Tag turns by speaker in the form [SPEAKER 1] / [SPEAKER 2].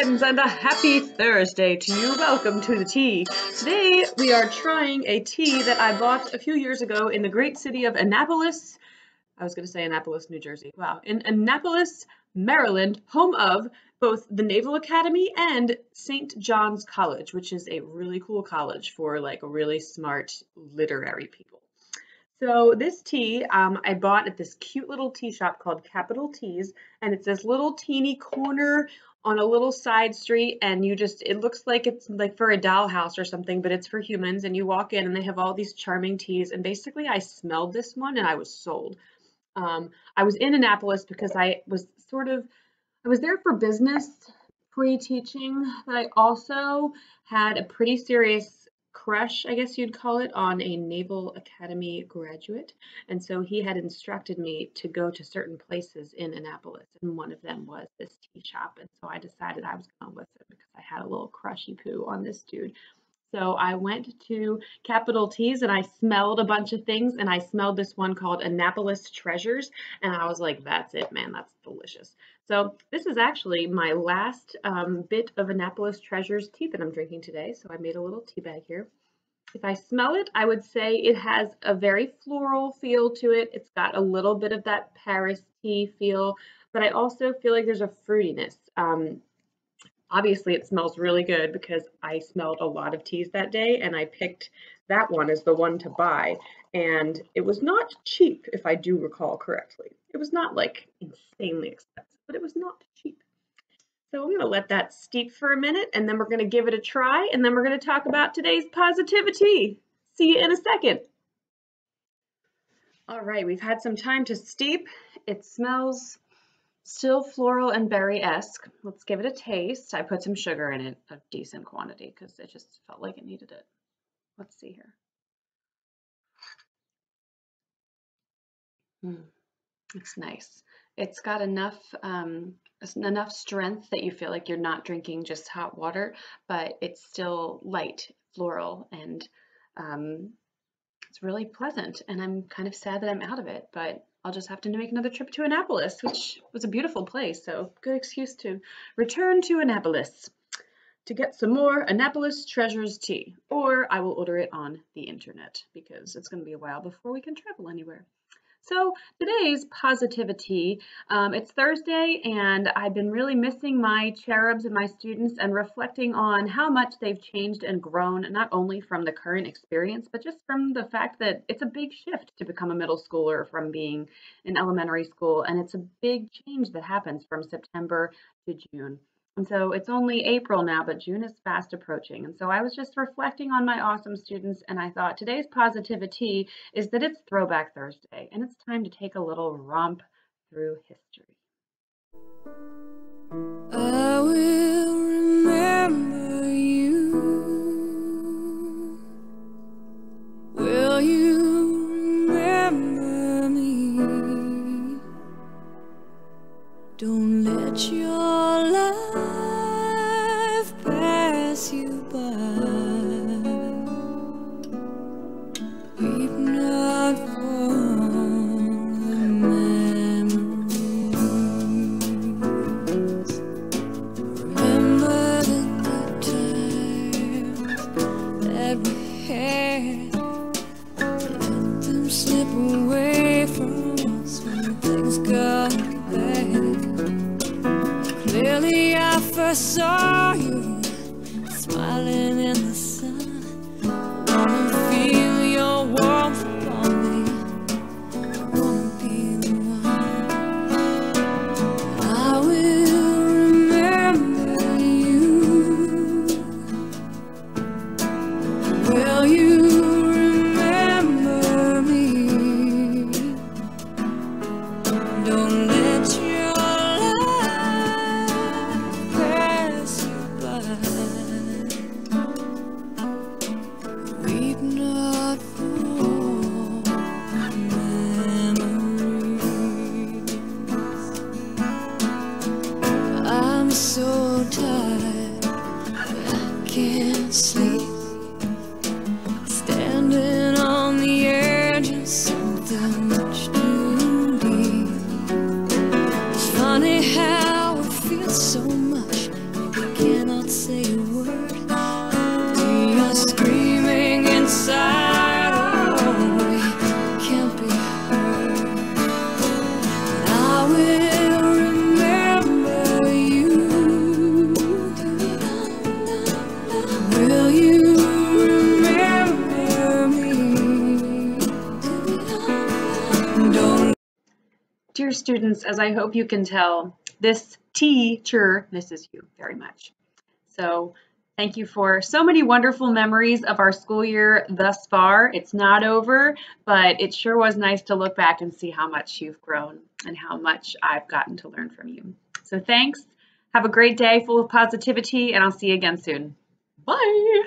[SPEAKER 1] friends, and a happy Thursday to you. Welcome to the tea. Today we are trying a tea that I bought a few years ago in the great city of Annapolis. I was going to say Annapolis, New Jersey. Wow. In Annapolis, Maryland, home of both the Naval Academy and St. John's College, which is a really cool college for like really smart literary people. So this tea um, I bought at this cute little tea shop called Capital Teas, and it's this little teeny corner on a little side street, and you just it looks like it's like for a dollhouse or something, but it's for humans. And you walk in, and they have all these charming teas, and basically I smelled this one, and I was sold. Um, I was in Annapolis because I was sort of I was there for business pre-teaching, but I also had a pretty serious crush, I guess you'd call it, on a Naval Academy graduate. And so he had instructed me to go to certain places in Annapolis, and one of them was this tea shop. And so I decided I was going with it because I had a little crushy poo on this dude. So I went to Capital Teas and I smelled a bunch of things and I smelled this one called Annapolis Treasures and I was like, that's it, man, that's delicious. So this is actually my last um, bit of Annapolis Treasures tea that I'm drinking today. So I made a little tea bag here. If I smell it, I would say it has a very floral feel to it. It's got a little bit of that Paris tea feel, but I also feel like there's a fruitiness. Um, obviously it smells really good because I smelled a lot of teas that day and I picked that one as the one to buy. And it was not cheap, if I do recall correctly. It was not like insanely expensive but it was not cheap. So I'm going to let that steep for a minute and then we're going to give it a try and then we're going to talk about today's positivity. See you in a second. All right, we've had some time to steep. It smells still floral and berry-esque. Let's give it a taste. I put some sugar in it, a decent quantity, because it just felt like it needed it. Let's see here. Mm, it's nice it's got enough um, enough strength that you feel like you're not drinking just hot water, but it's still light, floral, and um, it's really pleasant. And I'm kind of sad that I'm out of it, but I'll just have to make another trip to Annapolis, which was a beautiful place. So good excuse to return to Annapolis to get some more Annapolis Treasures tea, or I will order it on the internet because it's going to be a while before we can travel anywhere. So today's positivity, um, it's Thursday and I've been really missing my cherubs and my students and reflecting on how much they've changed and grown, not only from the current experience, but just from the fact that it's a big shift to become a middle schooler from being in elementary school. And it's a big change that happens from September to June. And so it's only April now, but June is fast approaching. And so I was just reflecting on my awesome students, and I thought today's positivity is that it's Throwback Thursday, and it's time to take a little romp through history.
[SPEAKER 2] I will remember you. Will you remember me? Don't let your love pass you by. Weep not for the memories. Remember the good times that we had. Let them slip away from us when things got bad. Clearly, I first saw you smiling in the sun. tired, I can't sleep. Standing on the edge of something much too deep. It's funny how it feels so much, and we cannot say.
[SPEAKER 1] Students, as I hope you can tell, this teacher misses you very much. So thank you for so many wonderful memories of our school year thus far. It's not over, but it sure was nice to look back and see how much you've grown and how much I've gotten to learn from you. So thanks. Have a great day full of positivity, and I'll see you again soon. Bye.